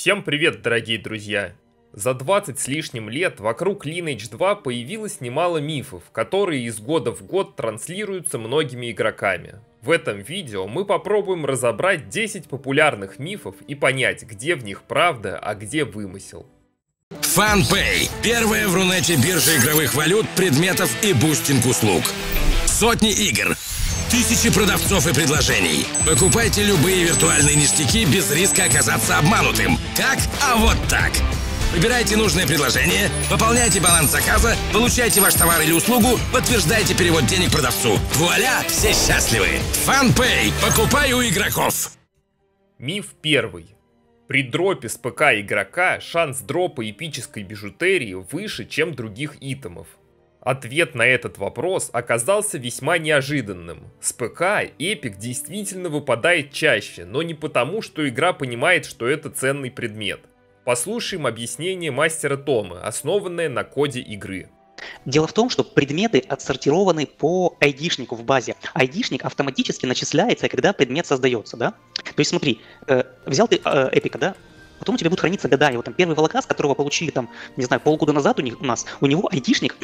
Всем привет, дорогие друзья! За 20 с лишним лет вокруг Lineage 2 появилось немало мифов, которые из года в год транслируются многими игроками. В этом видео мы попробуем разобрать 10 популярных мифов и понять, где в них правда, а где вымысел. FunPay – первая в Рунете биржа игровых валют, предметов и бустинг-услуг. Сотни игр, тысячи продавцов и предложений. Покупайте любые виртуальные ништяки без риска оказаться обманутым. Как? А вот так. Выбирайте нужное предложение, пополняйте баланс заказа, получайте ваш товар или услугу, подтверждайте перевод денег продавцу. Вуаля, все счастливы. FunPay. Покупай у игроков. Миф первый. При дропе с ПК игрока шанс дропа эпической бижутерии выше, чем других итемов. Ответ на этот вопрос оказался весьма неожиданным. С ПК эпик действительно выпадает чаще, но не потому, что игра понимает, что это ценный предмет. Послушаем объяснение мастера Тома, основанное на коде игры. Дело в том, что предметы отсортированы по айдишнику в базе. Айдишник автоматически начисляется, когда предмет создается, да? То есть смотри, э, взял ты э, эпика, да? Потом у тебя будут храниться годами. Вот там первый волокас, которого получили там, не знаю, полгода назад у, них, у нас, у него айдишник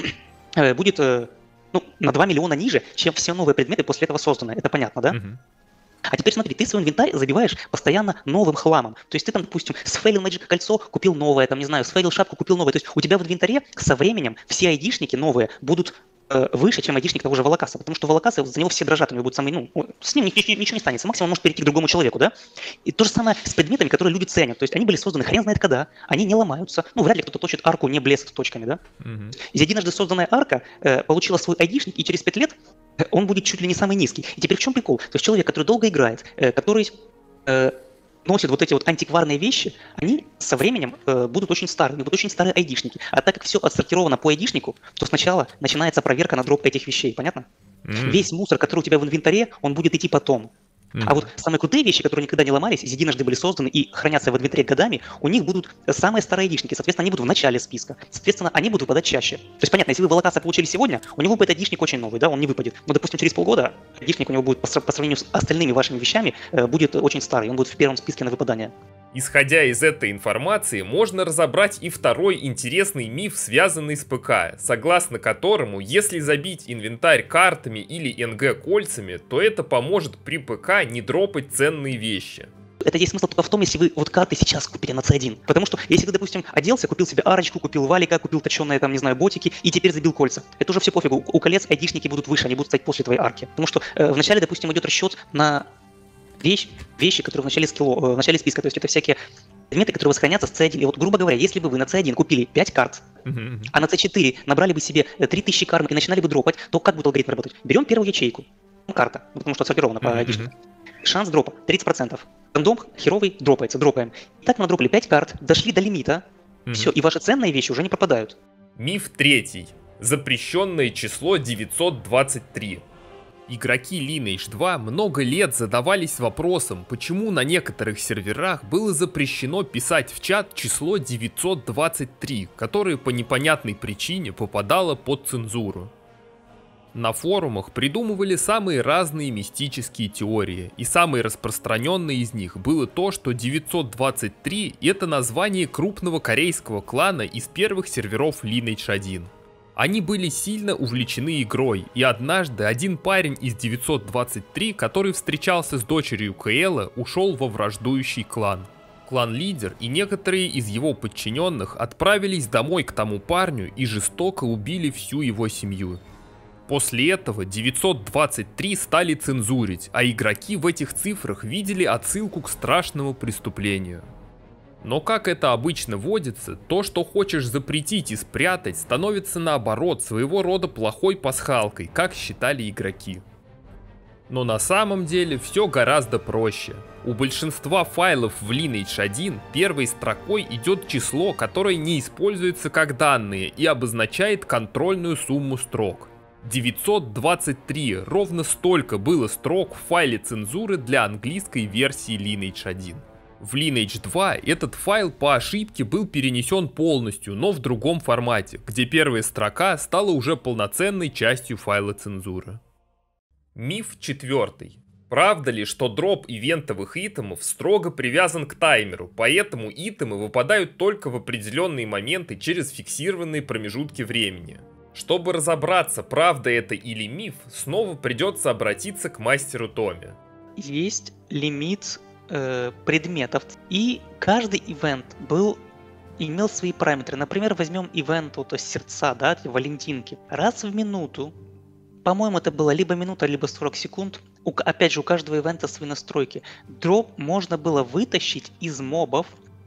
будет э, ну, на 2 миллиона ниже, чем все новые предметы после этого созданы. Это понятно, да? Uh-huh. А теперь смотри, ты свой инвентарь забиваешь постоянно новым хламом. То есть ты там, допустим, сфейлил Magic кольцо, купил новое, там, не знаю, сфейлил шапку, купил новое. То есть у тебя в инвентаре со временем все айдишники новые будут э, выше, чем айдишник того же Волокаса, потому что Волокаса, за него все дрожат, у него будет самый, ну, с ним ничего, не станется, максимум он может перейти к другому человеку, да? И то же самое с предметами, которые люди ценят, то есть они были созданы хрен знает когда, они не ломаются, ну, вряд ли кто-то точит арку не блеск точками, да? И единожды созданная арка э, получила свой айдишник, и через пять лет он будет чуть ли не самый низкий. И теперь в чем прикол? То есть человек, который долго играет, э, который э, носит вот эти вот антикварные вещи, они со временем э, будут очень старыми, будут очень старые айдишники. А так как все отсортировано по айдишнику, то сначала начинается проверка на дроп этих вещей, понятно? Mm. Весь мусор, который у тебя в инвентаре, он будет идти потом. А вот самые крутые вещи, которые никогда не ломались, единожды были созданы и хранятся в инвентаре годами, у них будут самые старые айдишники, соответственно, они будут в начале списка. Соответственно, они будут выпадать чаще. То есть, понятно, если вы волокаса получили сегодня, у него будет айдишник очень новый, да, он не выпадет. Но, допустим, через полгода айдишник у него будет по, по сравнению с остальными вашими вещами э, будет очень старый, он будет в первом списке на выпадание. Исходя из этой информации, можно разобрать и второй интересный миф, связанный с ПК, согласно которому, если забить инвентарь картами или НГ кольцами, то это поможет при ПК не дропать ценные вещи. Это есть смысл только в том, если вы вот карты сейчас купили на C1. Потому что если ты, допустим, оделся, купил себе арочку, купил валика, купил точеные там, не знаю, ботики, и теперь забил кольца. Это уже все пофигу. У колец айдишники будут выше, они будут стоять после твоей арки. Потому что э, вначале, допустим, идет расчет на вещь, вещи, которые в начале, скилло, э, в начале списка, то есть это всякие предметы, которые восхранятся с C1. И вот, грубо говоря, если бы вы на C1 купили 5 карт, uh-huh. а на C4 набрали бы себе 3000 э, карм и начинали бы дропать, то как будет алгоритм работать? Берем первую ячейку, карта, потому что отсортирована по uh-huh. Шанс дропа 30%. Рандом херовый дропается, дропаем. И так мы надропали 5 карт, дошли до лимита, uh-huh. все, и ваши ценные вещи уже не пропадают. Миф третий. Запрещенное число 923. Игроки Lineage 2 много лет задавались вопросом, почему на некоторых серверах было запрещено писать в чат число 923, которое по непонятной причине попадало под цензуру. На форумах придумывали самые разные мистические теории, и самой распространенной из них было то, что 923 это название крупного корейского клана из первых серверов Lineage 1. Они были сильно увлечены игрой, и однажды один парень из 923, который встречался с дочерью Кэла, ушел во враждующий клан. Клан-лидер и некоторые из его подчиненных отправились домой к тому парню и жестоко убили всю его семью. После этого 923 стали цензурить, а игроки в этих цифрах видели отсылку к страшному преступлению – но как это обычно водится, то, что хочешь запретить и спрятать, становится наоборот своего рода плохой пасхалкой, как считали игроки. Но на самом деле все гораздо проще. У большинства файлов в Lineage 1 первой строкой идет число, которое не используется как данные и обозначает контрольную сумму строк. 923, ровно столько было строк в файле цензуры для английской версии Lineage 1. В Lineage 2 этот файл по ошибке был перенесен полностью, но в другом формате, где первая строка стала уже полноценной частью файла цензуры. Миф четвертый. Правда ли, что дроп ивентовых итемов строго привязан к таймеру, поэтому итемы выпадают только в определенные моменты через фиксированные промежутки времени? Чтобы разобраться, правда это или миф, снова придется обратиться к мастеру Томе. Есть лимит э, предметов, и каждый ивент был имел свои параметры. Например, возьмем ивент вот сердца, да, валентинки. Раз в минуту, по-моему, это было либо минута, либо 40 секунд. У, опять же, у каждого ивента свои настройки. Дроп можно было вытащить из мобов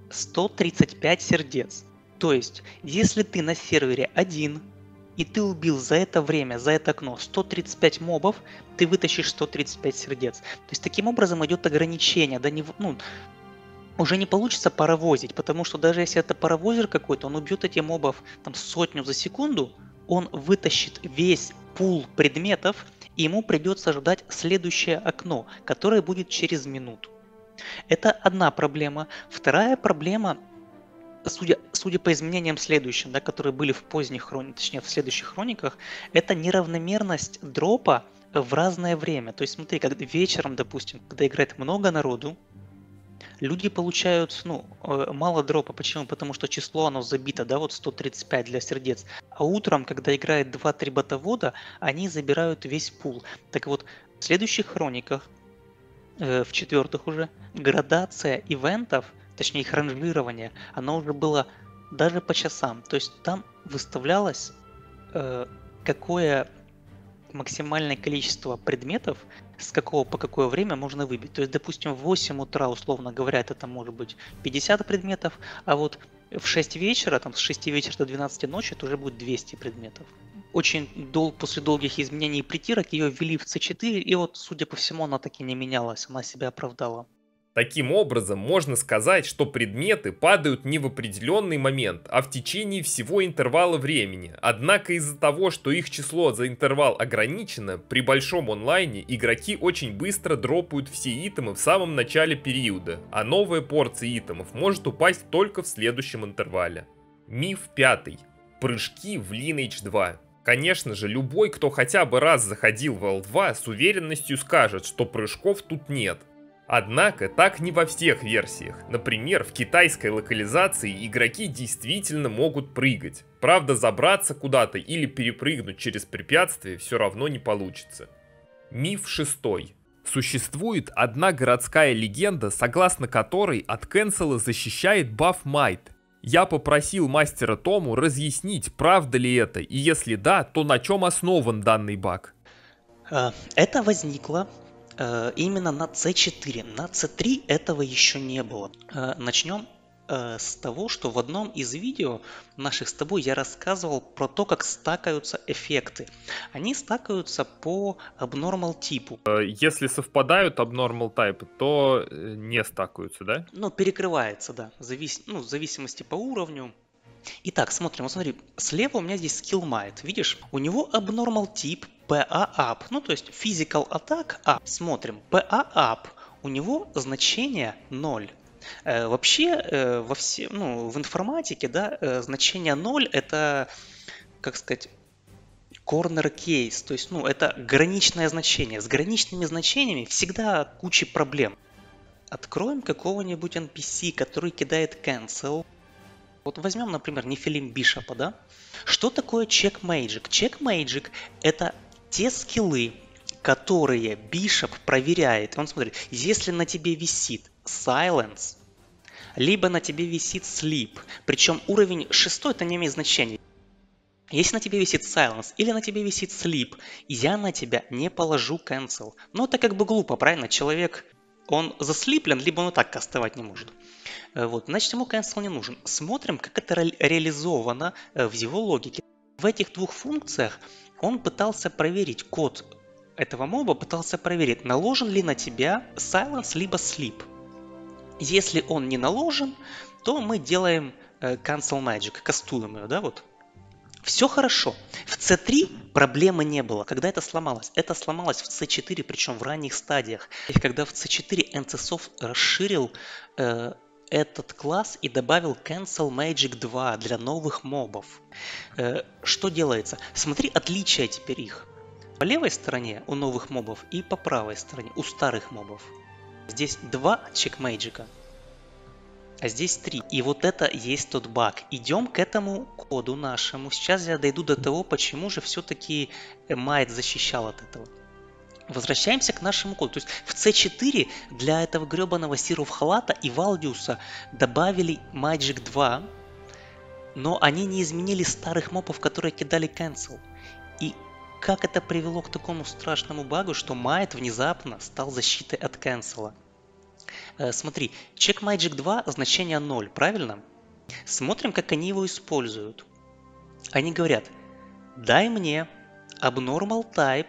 135 сердец. То есть, если ты на сервере один, и ты убил за это время, за это окно 135 мобов, ты вытащишь 135 сердец. То есть таким образом идет ограничение, да не, ну, уже не получится паровозить, потому что даже если это паровозер какой-то, он убьет этих мобов там сотню за секунду, он вытащит весь пул предметов, и ему придется ждать следующее окно, которое будет через минуту. Это одна проблема. Вторая проблема, судя, судя по изменениям следующим, да, которые были в поздних хрониках, точнее в следующих хрониках, это неравномерность дропа в разное время. То есть смотри, когда вечером, допустим, когда играет много народу, люди получают, ну, э, мало дропа. Почему? Потому что число, оно забито, да, вот 135 для сердец. А утром, когда играет 2-3 ботовода, они забирают весь пул. Так вот, в следующих хрониках, э, в четвертых уже, градация ивентов, точнее их ранжирование, оно уже было даже по часам. То есть там выставлялось, э, какое максимальное количество предметов с какого по какое время можно выбить. То есть, допустим, в 8 утра, условно говоря, это может быть 50 предметов, а вот в 6 вечера, там с 6 вечера до 12 ночи, это уже будет 200 предметов. Очень дол после долгих изменений притирок ее ввели в C4, и вот, судя по всему, она таки не менялась, она себя оправдала. Таким образом, можно сказать, что предметы падают не в определенный момент, а в течение всего интервала времени. Однако из-за того, что их число за интервал ограничено, при большом онлайне игроки очень быстро дропают все итемы в самом начале периода, а новая порция итемов может упасть только в следующем интервале. Миф пятый. Прыжки в Lineage 2. Конечно же, любой, кто хотя бы раз заходил в L2, с уверенностью скажет, что прыжков тут нет. Однако так не во всех версиях. Например, в китайской локализации игроки действительно могут прыгать. Правда, забраться куда-то или перепрыгнуть через препятствие все равно не получится. Миф шестой. Существует одна городская легенда, согласно которой от Кэнсела защищает баф Майт. Я попросил мастера Тому разъяснить, правда ли это, и если да, то на чем основан данный баг. Э, это возникло именно на C4. На C3 этого еще не было. Э, начнем э, с того, что в одном из видео наших с тобой я рассказывал про то, как стакаются эффекты. Они стакаются по abnormal типу. Если совпадают abnormal type, то не стакаются, да? Ну, перекрывается, да. Завис... Ну, в зависимости по уровню. Итак, смотрим, вот смотри, слева у меня здесь skill might, видишь? У него abnormal тип PA up, ну то есть physical attack up. Смотрим, PA up, у него значение 0. Э, вообще э, во все, ну, в информатике да, э, значение 0 это, как сказать, corner case, то есть ну, это граничное значение. С граничными значениями всегда куча проблем. Откроем какого-нибудь NPC, который кидает cancel. Вот возьмем, например, Нефилим Бишопа, да? Что такое чек Magic? Чек Magic это те скиллы, которые Бишоп проверяет, он смотрит, если на тебе висит Silence, либо на тебе висит Sleep, причем уровень 6 это не имеет значения. Если на тебе висит Silence или на тебе висит Sleep, я на тебя не положу Cancel. Но это как бы глупо, правильно? Человек, он заслиплен, либо он так кастовать не может. Э, вот, значит, ему Cancel не нужен. Смотрим, как это ре реализовано э, в его логике. В этих двух функциях он пытался проверить код этого моба, пытался проверить, наложен ли на тебя silence либо sleep. Если он не наложен, то мы делаем э, cancel magic, кастуем ее, да, вот. Все хорошо. В C3 проблемы не было. Когда это сломалось? Это сломалось в C4, причем в ранних стадиях. И когда в C4 NCSoft расширил э, этот класс и добавил Cancel Magic 2 для новых мобов. Э, что делается? Смотри отличия теперь их. по левой стороне у новых мобов и по правой стороне у старых мобов. Здесь два чекмейджика, а здесь три. И вот это есть тот баг. Идем к этому коду нашему. Сейчас я дойду до того, почему же все-таки Майт защищал от этого. Возвращаемся к нашему коду. То есть в C4 для этого гребаного Сиров Халата и Валдиуса добавили Magic 2, но они не изменили старых мопов, которые кидали cancel. И как это привело к такому страшному багу, что Майт внезапно стал защитой от cancel. Э, смотри, Check Magic 2 значение 0, правильно? Смотрим, как они его используют. Они говорят, дай мне abnormal type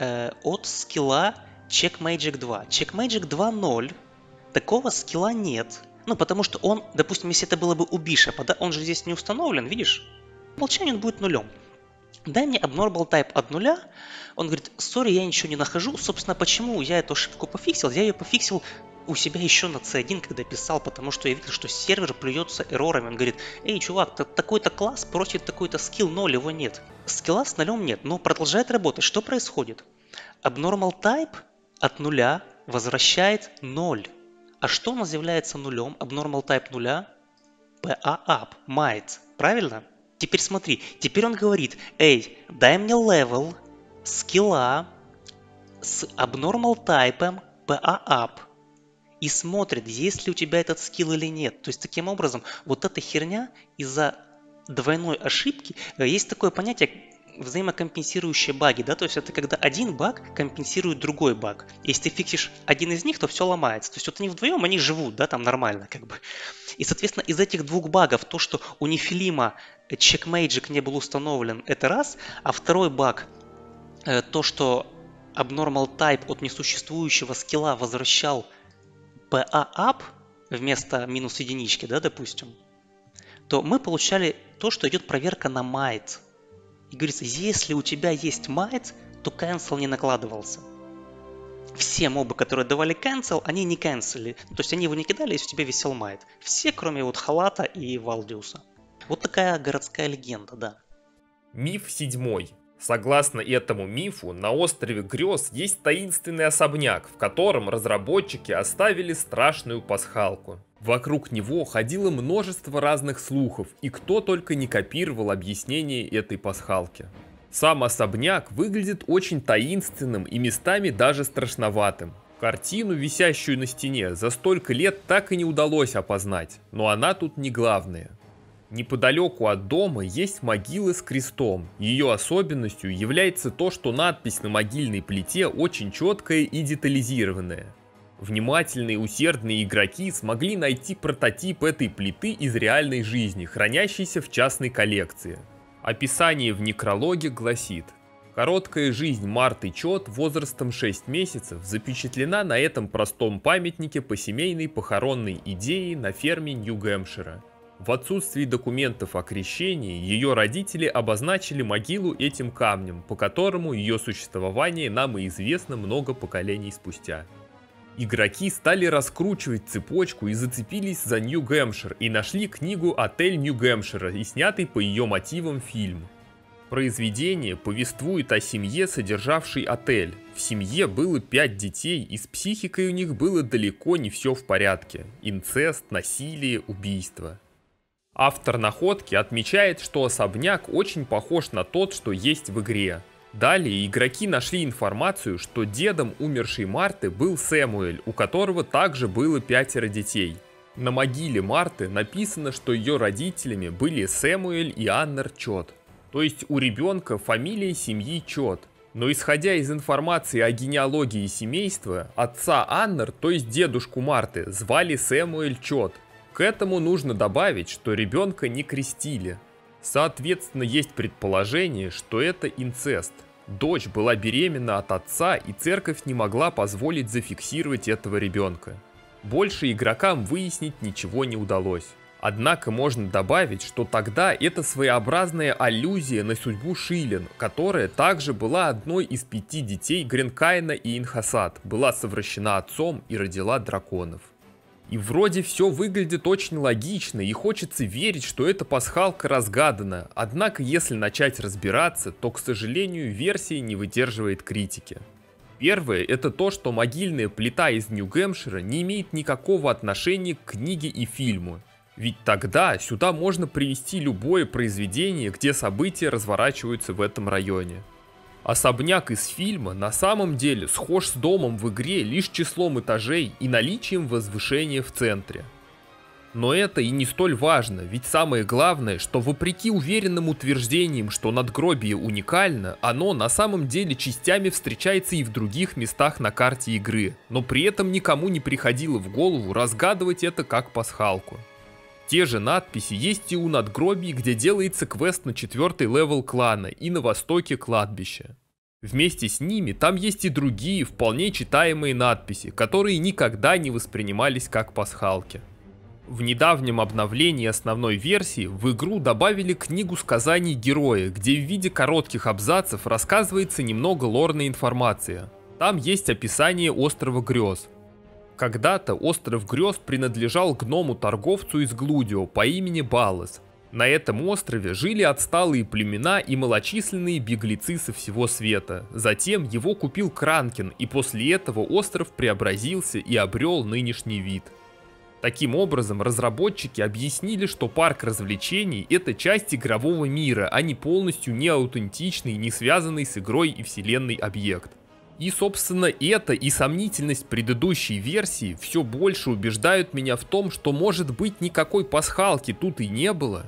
э, от скилла Check Magic 2. Check Magic 2 0. Такого скилла нет. Ну, потому что он, допустим, если это было бы у Бишопа, да, он же здесь не установлен, видишь? По умолчанию он будет нулем. Дай мне abnormal type от нуля. Он говорит, сори, я ничего не нахожу. Собственно, почему я эту ошибку пофиксил? Я ее пофиксил у себя еще на C1, когда писал, потому что я видел, что сервер плюется эрорами. Он говорит, эй, чувак, такой-то класс просит такой-то скилл, ноль его нет. Скилла с нулем нет, но продолжает работать. Что происходит? Abnormal type от нуля возвращает 0. А что у нас является нулем? Abnormal type нуля? PA-up, might. Правильно? Теперь смотри, теперь он говорит, эй, дай мне level скилла с abnormal type PA-up и смотрит, есть ли у тебя этот скилл или нет. То есть таким образом вот эта херня из-за двойной ошибки, э, есть такое понятие взаимокомпенсирующие баги, да, то есть это когда один баг компенсирует другой баг. Если ты фиксишь один из них, то все ломается. То есть вот они вдвоем, они живут, да, там нормально как бы. И, соответственно, из этих двух багов, то, что у Нефилима чекмейджик не был установлен, это раз, а второй баг, э, то, что abnormal type от несуществующего скилла возвращал PA-up вместо минус единички, да, допустим, то мы получали то, что идет проверка на might. И говорится, если у тебя есть might, то cancel не накладывался. Все мобы, которые давали cancel, они не cancelили. То есть они его не кидали, если у тебя висел might. Все, кроме вот Халата и Валдиуса. Вот такая городская легенда, да. Миф седьмой. Согласно этому мифу, на острове Грез есть таинственный особняк, в котором разработчики оставили страшную пасхалку. Вокруг него ходило множество разных слухов, и кто только не копировал объяснение этой пасхалки. Сам особняк выглядит очень таинственным и местами даже страшноватым. Картину, висящую на стене, за столько лет так и не удалось опознать, но она тут не главная. Неподалеку от дома есть могила с крестом. Ее особенностью является то, что надпись на могильной плите очень четкая и детализированная. Внимательные усердные игроки смогли найти прототип этой плиты из реальной жизни, хранящейся в частной коллекции. Описание в некрологе гласит Короткая жизнь Марты Чот возрастом 6 месяцев запечатлена на этом простом памятнике по семейной похоронной идее на ферме Нью-Гэмпшира. В отсутствии документов о крещении, ее родители обозначили могилу этим камнем, по которому ее существование нам и известно много поколений спустя. Игроки стали раскручивать цепочку и зацепились за Нью-Гэмпшир и нашли книгу «Отель Нью-Гэмпшира» и снятый по ее мотивам фильм. Произведение повествует о семье, содержавшей отель. В семье было пять детей, и с психикой у них было далеко не все в порядке. Инцест, насилие, убийство. Автор находки отмечает, что особняк очень похож на тот, что есть в игре. Далее игроки нашли информацию, что дедом умершей Марты был Сэмуэль, у которого также было пятеро детей. На могиле Марты написано, что ее родителями были Сэмуэль и Аннер Чот. То есть у ребенка фамилия семьи Чот. Но исходя из информации о генеалогии семейства, отца Аннер, то есть дедушку Марты, звали Сэмуэль Чот, к этому нужно добавить, что ребенка не крестили. Соответственно, есть предположение, что это инцест. Дочь была беременна от отца, и церковь не могла позволить зафиксировать этого ребенка. Больше игрокам выяснить ничего не удалось. Однако можно добавить, что тогда это своеобразная аллюзия на судьбу Шилен, которая также была одной из пяти детей Гренкайна и Инхасад, была совращена отцом и родила драконов. И вроде все выглядит очень логично, и хочется верить, что эта пасхалка разгадана. Однако, если начать разбираться, то, к сожалению, версия не выдерживает критики. Первое – это то, что могильная плита из Нью-Гэмпшира не имеет никакого отношения к книге и фильму. Ведь тогда сюда можно привести любое произведение, где события разворачиваются в этом районе. Особняк из фильма на самом деле схож с домом в игре лишь числом этажей и наличием возвышения в центре. Но это и не столь важно, ведь самое главное, что вопреки уверенным утверждениям, что надгробие уникально, оно на самом деле частями встречается и в других местах на карте игры, но при этом никому не приходило в голову разгадывать это как пасхалку. Те же надписи есть и у надгробий, где делается квест на четвертый левел клана и на востоке кладбища. Вместе с ними там есть и другие вполне читаемые надписи, которые никогда не воспринимались как пасхалки. В недавнем обновлении основной версии в игру добавили книгу сказаний героя, где в виде коротких абзацев рассказывается немного лорной информации. Там есть описание острова грез, когда-то остров грез принадлежал гному-торговцу из Глудио по имени Балас. На этом острове жили отсталые племена и малочисленные беглецы со всего света. Затем его купил Кранкин, и после этого остров преобразился и обрел нынешний вид. Таким образом, разработчики объяснили, что парк развлечений это часть игрового мира, а не полностью неаутентичный, не связанный с игрой и вселенной объект. И, собственно, это и сомнительность предыдущей версии все больше убеждают меня в том, что может быть никакой пасхалки тут и не было.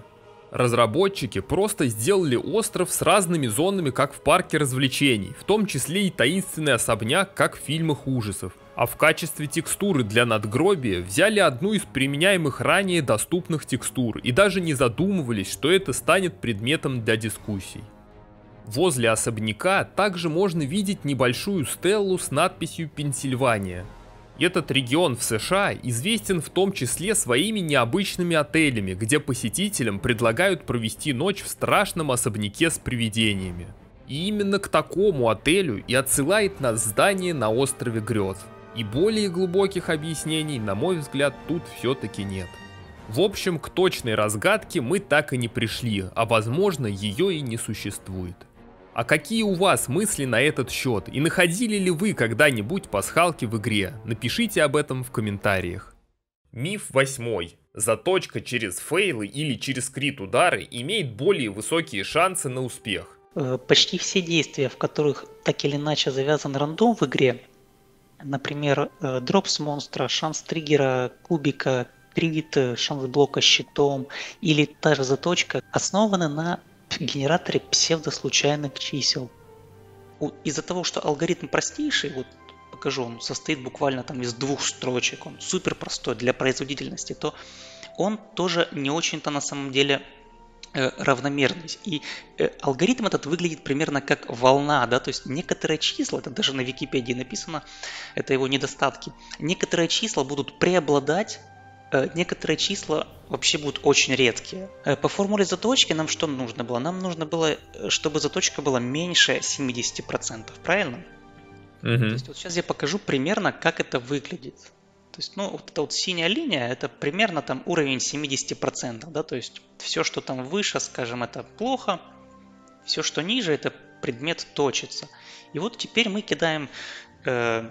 Разработчики просто сделали остров с разными зонами, как в парке развлечений, в том числе и таинственный особняк, как в фильмах ужасов. А в качестве текстуры для надгробия взяли одну из применяемых ранее доступных текстур и даже не задумывались, что это станет предметом для дискуссий. Возле особняка также можно видеть небольшую стеллу с надписью «Пенсильвания». Этот регион в США известен в том числе своими необычными отелями, где посетителям предлагают провести ночь в страшном особняке с привидениями. И именно к такому отелю и отсылает нас здание на острове Грез. И более глубоких объяснений, на мой взгляд, тут все-таки нет. В общем, к точной разгадке мы так и не пришли, а возможно ее и не существует. А какие у вас мысли на этот счет? И находили ли вы когда-нибудь пасхалки в игре? Напишите об этом в комментариях. Миф восьмой. Заточка через фейлы или через крит удары имеет более высокие шансы на успех. Э, почти все действия, в которых так или иначе завязан рандом в игре, например, э, дроп с монстра, шанс триггера, кубика, крит, шанс блока щитом или та же заточка, основаны на генераторе псевдослучайных чисел. Из-за того, что алгоритм простейший, вот покажу, он состоит буквально там из двух строчек, он супер простой для производительности, то он тоже не очень-то на самом деле э, равномерный. И э, алгоритм этот выглядит примерно как волна, да, то есть некоторые числа, это даже на Википедии написано, это его недостатки, некоторые числа будут преобладать некоторые числа вообще будут очень редкие. Э, по формуле заточки нам что нужно было? Нам нужно было, э, чтобы заточка была меньше 70%, правильно? Угу. То есть вот сейчас я покажу примерно, как это выглядит. То есть, ну, вот эта вот синяя линия, это примерно там уровень 70%, да, то есть все, что там выше, скажем, это плохо, все, что ниже, это предмет точится. И вот теперь мы кидаем э,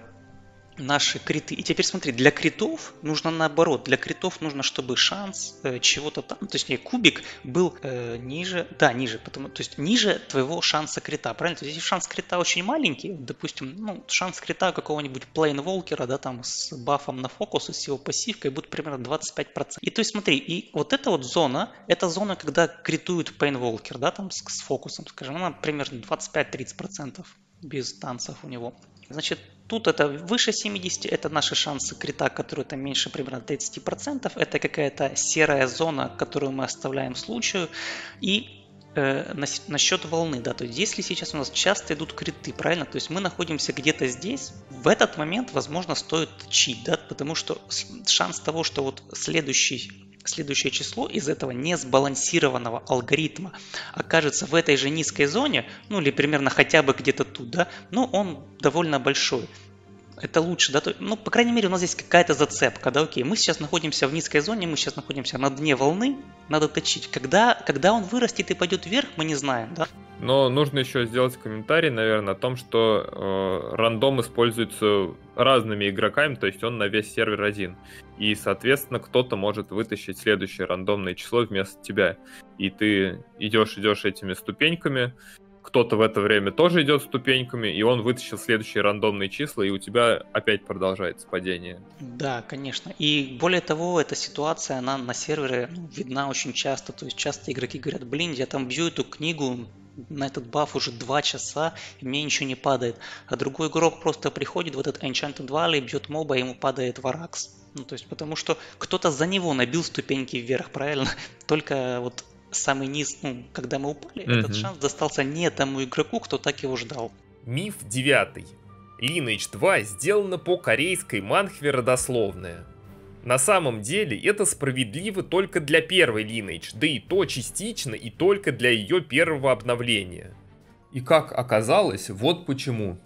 наши криты. И теперь смотри, для критов нужно наоборот. Для критов нужно, чтобы шанс э, чего-то там, то есть кубик был э, ниже, да, ниже, потому, то есть ниже твоего шанса крита, правильно? То есть если шанс крита очень маленький, допустим, ну, шанс крита какого-нибудь плейн-волкера, да, там с бафом на фокус и с его пассивкой будет примерно 25%. И то есть смотри, и вот эта вот зона, это зона, когда критует плейн-волкер, да, там с, с фокусом, скажем, она примерно 25-30% без танцев у него. Значит, тут это выше 70, это наши шансы крита, которые там меньше примерно 30%. Это какая-то серая зона, которую мы оставляем случаю. И э, насчет волны, да, то есть если сейчас у нас часто идут криты, правильно, то есть мы находимся где-то здесь, в этот момент, возможно, стоит чит, да, потому что шанс того, что вот следующий следующее число из этого несбалансированного алгоритма окажется в этой же низкой зоне, ну или примерно хотя бы где-то тут, да, но он довольно большой. это лучше, да, ну, по крайней мере, у нас здесь какая-то зацепка, да, окей, мы сейчас находимся в низкой зоне, мы сейчас находимся на дне волны, надо точить. Когда, когда он вырастет и пойдет вверх, мы не знаем, да. Но нужно еще сделать комментарий, наверное, о том, что э, рандом используется разными игроками, то есть он на весь сервер один. И, соответственно, кто-то может вытащить следующее рандомное число вместо тебя. И ты идешь, идешь этими ступеньками, кто-то в это время тоже идет ступеньками, и он вытащил следующие рандомные числа, и у тебя опять продолжается падение. Да, конечно. И более того, эта ситуация, она на сервере ну, видна очень часто. То есть часто игроки говорят, блин, я там бью эту книгу, на этот баф уже два часа, и мне ничего не падает. А другой игрок просто приходит в этот Enchanted Valley, бьет моба, и ему падает варакс. Ну, то есть, потому что кто-то за него набил ступеньки вверх, правильно? Только вот самый низ, ну, когда мы упали, mm-hmm. этот шанс достался не тому игроку, кто так его ждал. Миф девятый. Lineage 2 сделано по корейской манхве родословная. На самом деле это справедливо только для первой Lineage, да и то частично и только для ее первого обновления. И как оказалось, вот почему.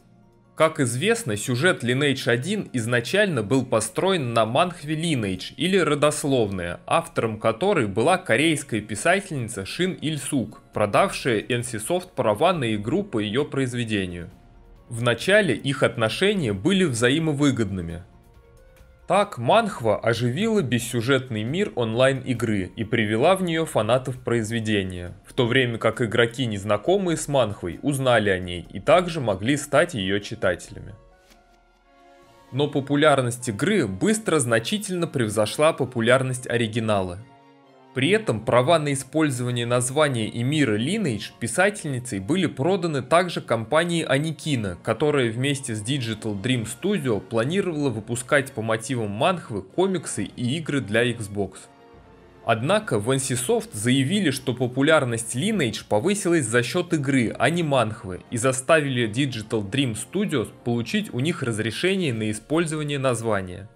Как известно, сюжет Lineage 1 изначально был построен на манхве Lineage или родословная, автором которой была корейская писательница Шин Ильсук, продавшая NCSoft права на игру по ее произведению. Вначале их отношения были взаимовыгодными, так Манхва оживила бессюжетный мир онлайн-игры и привела в нее фанатов произведения, в то время как игроки, незнакомые с Манхвой, узнали о ней и также могли стать ее читателями. Но популярность игры быстро значительно превзошла популярность оригинала – при этом права на использование названия и мира Lineage писательницей были проданы также компании Аникина, которая вместе с Digital Dream Studio планировала выпускать по мотивам манхвы комиксы и игры для Xbox. Однако в NCSoft заявили, что популярность Lineage повысилась за счет игры, а не манхвы, и заставили Digital Dream Studios получить у них разрешение на использование названия.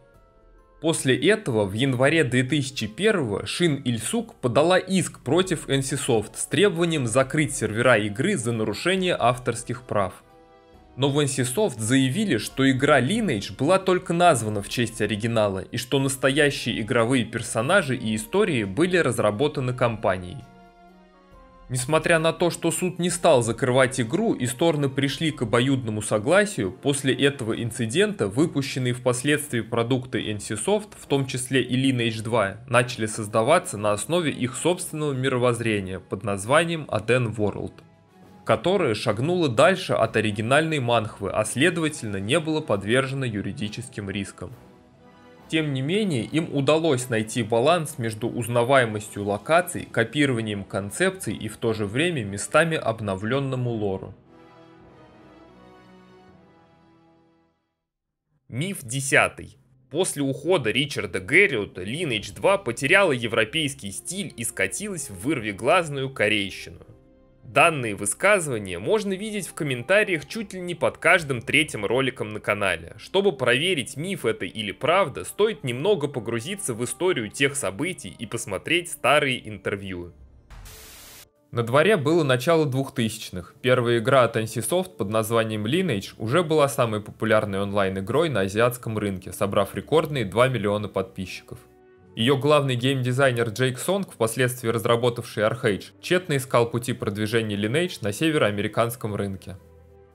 После этого в январе 2001 Шин Ильсук подала иск против NCSoft с требованием закрыть сервера игры за нарушение авторских прав. Но в NCSoft заявили, что игра Lineage была только названа в честь оригинала и что настоящие игровые персонажи и истории были разработаны компанией. Несмотря на то, что суд не стал закрывать игру и стороны пришли к обоюдному согласию, после этого инцидента выпущенные впоследствии продукты NCSoft, в том числе и Lineage 2, начали создаваться на основе их собственного мировоззрения под названием Aden World, которое шагнуло дальше от оригинальной манхвы, а следовательно не было подвержено юридическим рискам. Тем не менее, им удалось найти баланс между узнаваемостью локаций, копированием концепций и в то же время местами обновленному лору. Миф 10. После ухода Ричарда Гэрриота Lineage 2 потеряла европейский стиль и скатилась в вырвиглазную корейщину. Данные высказывания можно видеть в комментариях чуть ли не под каждым третьим роликом на канале. Чтобы проверить, миф это или правда, стоит немного погрузиться в историю тех событий и посмотреть старые интервью. На дворе было начало 2000-х. Первая игра от NCSoft под названием Lineage уже была самой популярной онлайн-игрой на азиатском рынке, собрав рекордные 2 миллиона подписчиков. Ее главный геймдизайнер Джейк Сонг, впоследствии разработавший Arcade, тщетно искал пути продвижения Lineage на североамериканском рынке.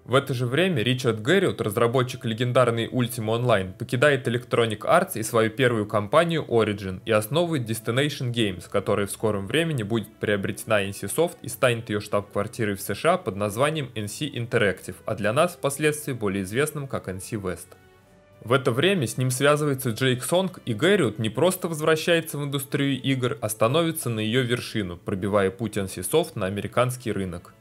В это же время Ричард Гэрриот, разработчик легендарной Ultima Online, покидает Electronic Arts и свою первую компанию Origin и основывает Destination Games, которая в скором времени будет приобретена NCSoft и станет ее штаб-квартирой в США под названием NC Interactive, а для нас впоследствии более известным как NC West. В это время с ним связывается Джейк Сонг, и Гэриот не просто возвращается в индустрию игр, а становится на ее вершину, пробивая путь NCSoft на американский рынок.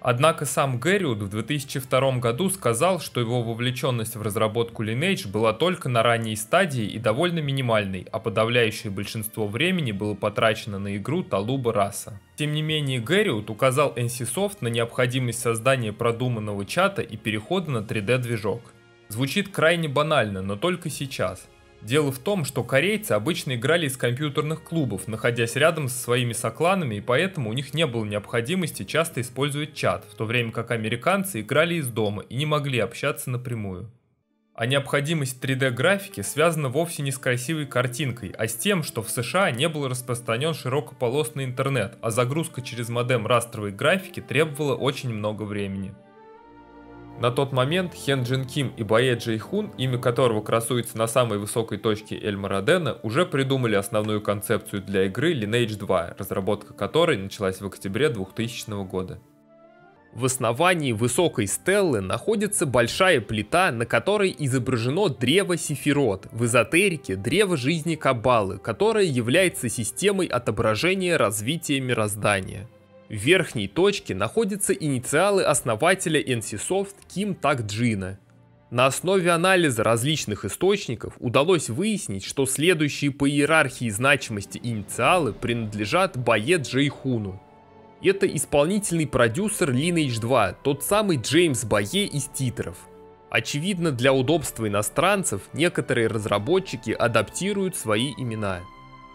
Однако сам Гэриот в 2002 году сказал, что его вовлеченность в разработку Lineage была только на ранней стадии и довольно минимальной, а подавляющее большинство времени было потрачено на игру Талуба Раса. Тем не менее, Гэриот указал NCSoft на необходимость создания продуманного чата и перехода на 3D-движок. Звучит крайне банально, но только сейчас. Дело в том, что корейцы обычно играли из компьютерных клубов, находясь рядом со своими сокланами, и поэтому у них не было необходимости часто использовать чат, в то время как американцы играли из дома и не могли общаться напрямую. А необходимость 3D-графики связана вовсе не с красивой картинкой, а с тем, что в США не был распространен широкополосный интернет, а загрузка через модем растровой графики требовала очень много времени. На тот момент Хен Джин Ким и Бае Джей Хун, имя которого красуется на самой высокой точке Эльмарадена, уже придумали основную концепцию для игры Lineage 2, разработка которой началась в октябре 2000 года. В основании высокой стеллы находится большая плита, на которой изображено древо Сефирот, в эзотерике древо жизни Каббалы, которое является системой отображения развития мироздания. В верхней точке находятся инициалы основателя NCSoft Ким Так Джина. На основе анализа различных источников удалось выяснить, что следующие по иерархии значимости инициалы принадлежат Бае Джей Хуну. Это исполнительный продюсер Lineage 2, тот самый Джеймс Бае из титров. Очевидно, для удобства иностранцев некоторые разработчики адаптируют свои имена.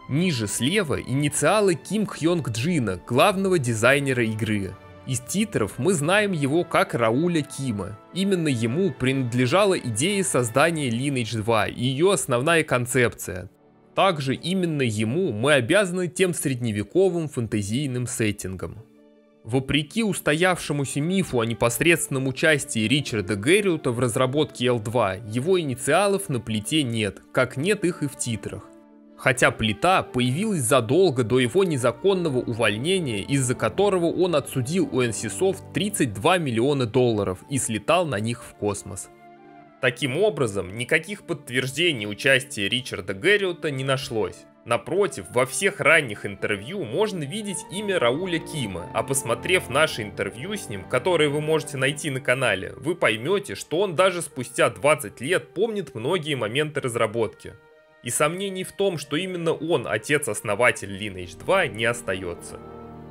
Ниже слева инициалы Ким Хёнг Джина, главного дизайнера игры. Из титров мы знаем его как Рауля Кима. Именно ему принадлежала идея создания Lineage 2 и ее основная концепция, также именно ему мы обязаны тем средневековым фэнтезийным сеттингам. Вопреки устоявшемуся мифу о непосредственном участии Ричарда Гэрриута в разработке L2, его инициалов на плите нет, как нет их и в титрах. Хотя плита появилась задолго до его незаконного увольнения, из-за которого он отсудил у NCSoft 32 миллиона долларов и слетал на них в космос. Таким образом, никаких подтверждений участия Ричарда Гэрриота не нашлось. Напротив, во всех ранних интервью можно видеть имя Рауля Кима, а посмотрев наше интервью с ним, которое вы можете найти на канале, вы поймете, что он даже спустя 20 лет помнит многие моменты разработки. И сомнений в том, что именно он отец-основатель Lineage 2 не остается.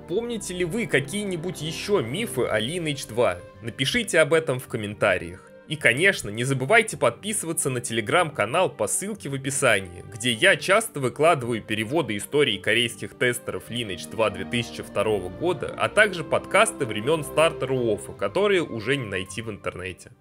Помните ли вы какие-нибудь еще мифы о Lineage 2? Напишите об этом в комментариях. И, конечно, не забывайте подписываться на телеграм-канал по ссылке в описании, где я часто выкладываю переводы истории корейских тестеров Lineage 2 2002 года, а также подкасты времен старта Руофа, которые уже не найти в интернете.